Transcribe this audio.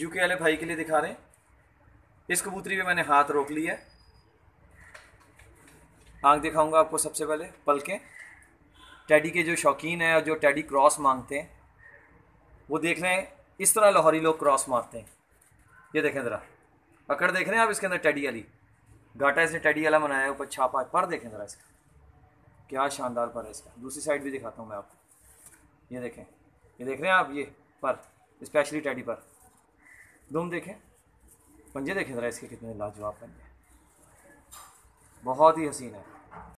UK वाले भाई के लिए दिखा रहे हैं। इस कबूतरी पे मैंने हाथ रोक लिया आँख दिखाऊँगा आपको सबसे पहले, पलकें। टैडी के जो शौकीन हैं और जो टैडी क्रॉस मांगते हैं, वो देख रहे हैं, इस तरह लाहौरी लोग क्रॉस मारते हैं। ये देखें ज़रा। अकड़ देख रहे हैं आप इसके अंदर टैडी वाली? गाटा इसने टैडी वाला बनाया है, ऊपर छापा पर देखें ज़रा इसका। क्या शानदार पर है इसका। दूसरी साइड भी दिखाता हूँ मैं आपको। ये देखें। ये देख रहे हैं आप? ये पर, स्पेशली टैडी पर। दुम देखें। पंजे देखें ज़रा इसके कितने लाजवाब पंजे। बहुत ही हसीन है।